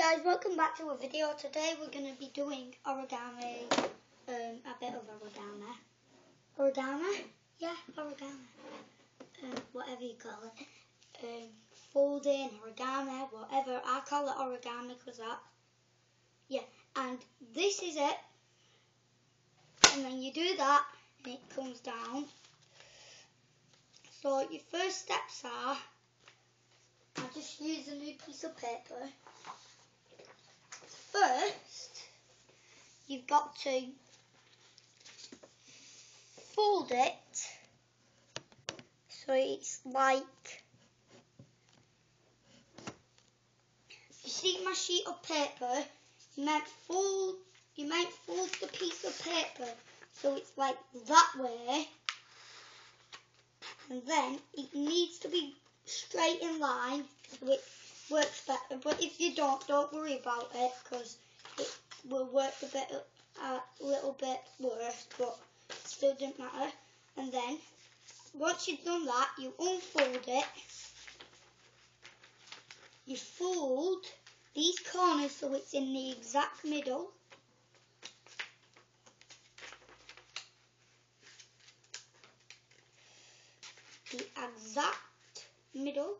guys, welcome back to a video. Today we're going to be doing origami, um, a bit of origami. Origami? Yeah, origami. Um, whatever you call it. Um, folding, origami, whatever. I call it origami because that. Yeah, and this is it. And then you do that and it comes down. So your first steps are, I just use a new piece of paper first, you've got to fold it so it's like, you see my sheet of paper, you might fold, you might fold the piece of paper so it's like that way, and then it needs to be straight in line so it works better. But if you don't, don't worry about it because it will work a bit, a little bit worse, but still doesn't matter. And then once you've done that, you unfold it. You fold these corners so it's in the exact middle. The exact middle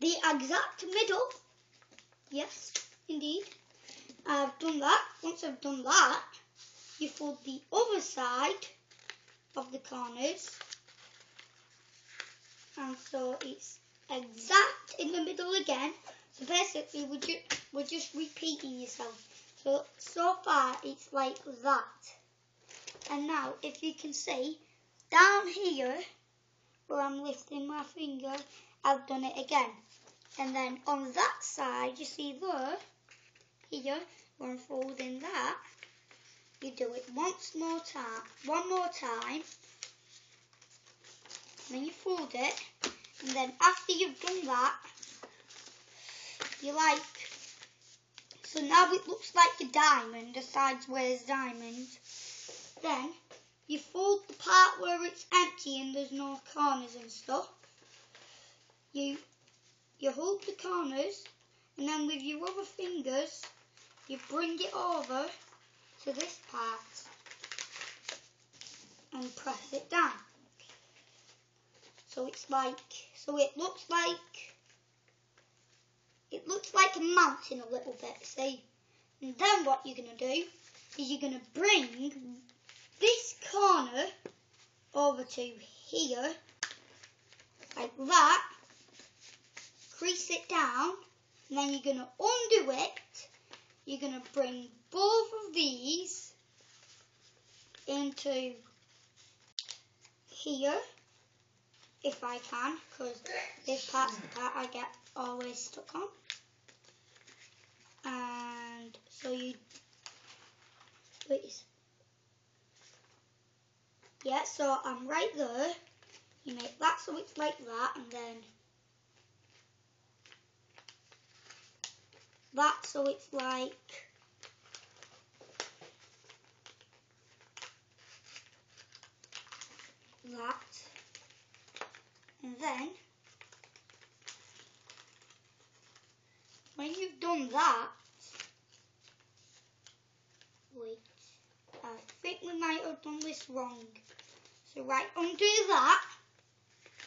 the exact middle. Yes, indeed. I've done that. Once I've done that, you fold the other side of the corners. And so it's exact in the middle again. So basically we're just, we're just repeating yourself. So, so far it's like that. And now if you can see, down here where I'm lifting my finger, I've done it again. And then on that side, you see there, here, when I'm folding that, you do it once more time, one more time. Then you fold it, and then after you've done that, you like, so now it looks like a diamond, the sides where there's diamonds. Then you fold the part where it's empty and there's no corners and stuff. You you hold the corners and then with your other fingers you bring it over to this part and press it down. So it's like, so it looks like, it looks like a mountain a little bit, see? And then what you're to do is you're to bring this corner over to here, like that, crease it down, and then you're going to undo it. You're going to bring both of these into here, if I can, because this part's the part I get always stuck on. And so you, please. Yeah, so I'm right there. You make that so it's like that, and then that so it's like that and then when you've done that wait I think have done this wrong so right undo that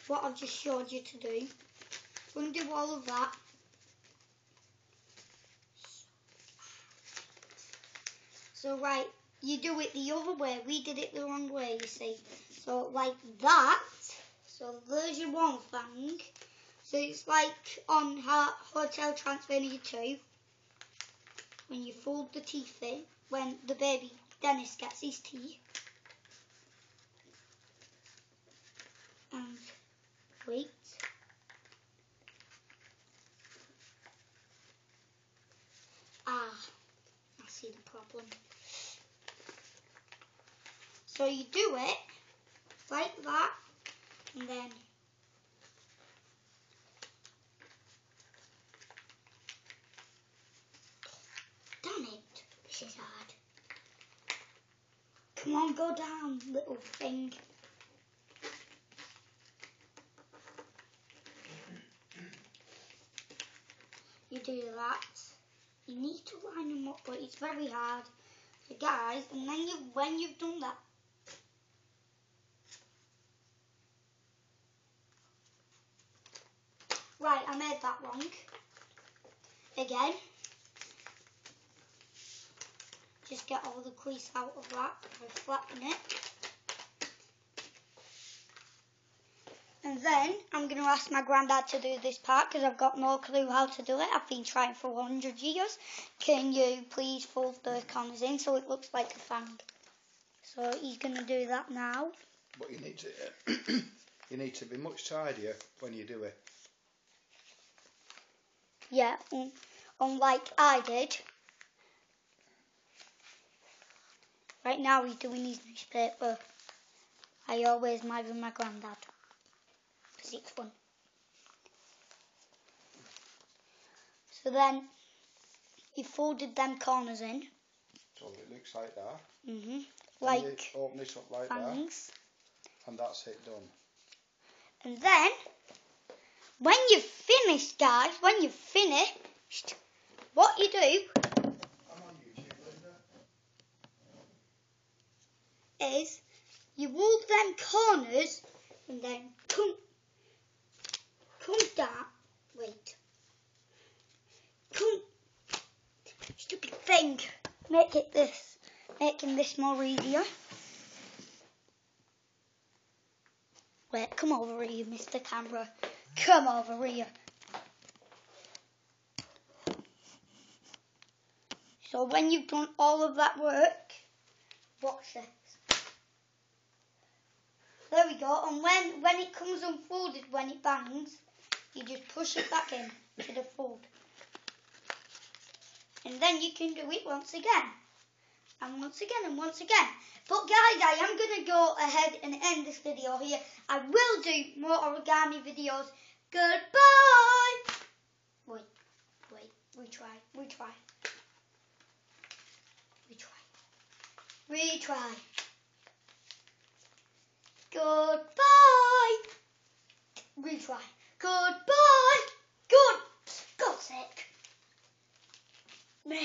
what I've just showed you to do undo all of that So right, you do it the other way. We did it the wrong way, you see. So like that. So there's your one thing. So it's like on Hotel Transylvania 2. When you fold the teeth in. When the baby Dennis gets his teeth. And wait. Ah, I see the problem. So you do it like that and then Damn it, this is hard. Come on, go down, little thing. Do that, you need to line them up, but it's very hard. So guys, and then you, when you've done that, Right, I made that wrong. Again. Just get all the crease out of that by flatten it. And then I'm going to ask my granddad to do this part because I've got no clue how to do it. I've been trying for 100 years. Can you please fold the corners in so it looks like a fan? So he's going to do that now. But you need to you need to be much tidier when you do it. Yeah, unlike I did. Right now he's doing his newspaper. I always marry my granddad it's fun. So then he folded them corners in. So it looks like that. Mhm. Like open this up like fangs. that, and that's it done. And then when you've finished, guys, when you've finished, what you do I'm on YouTube, is you hold them corners and then come come down wait. Come. Stupid thing. Make it this. Making this more easier. Wait come over here mr camera. Come over here. So when you've done all of that work watch this. There we go. And when, when it comes unfolded, when it bangs, you just push it back in to the fold. And then you can do it once again. And once again and once again. But guys, I am going to go ahead and end this video here. I will do more origami videos. Goodbye! Wait, wait, we try, we try. We try. We try. Goodbye. Retry. Goodbye. Good. God's sake. Me.